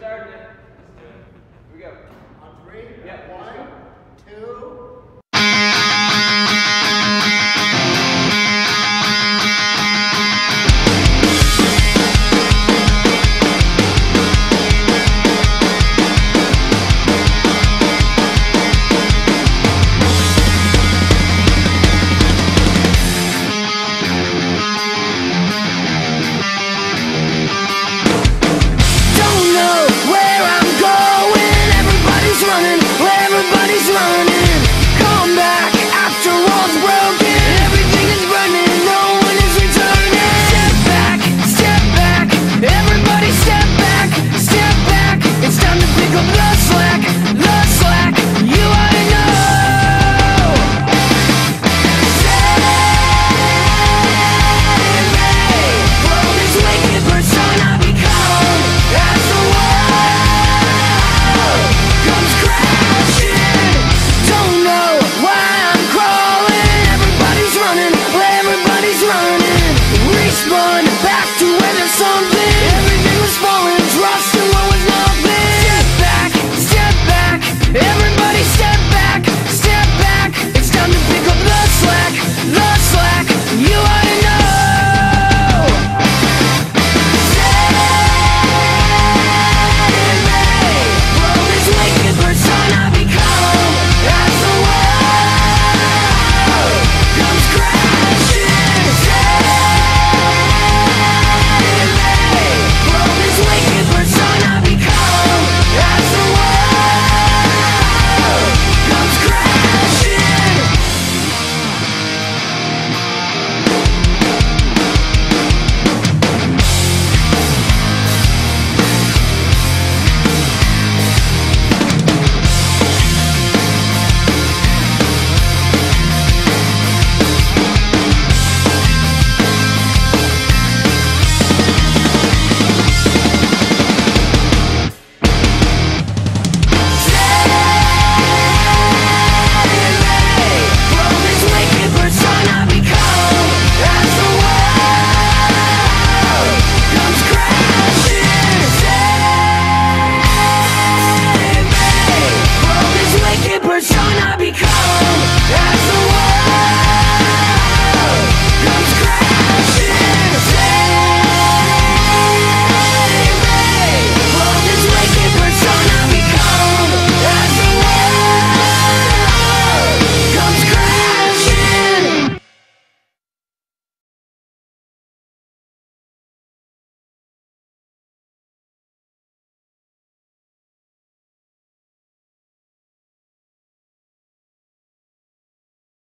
starting it. Let's do it. Here we go. On three, yep, one, two.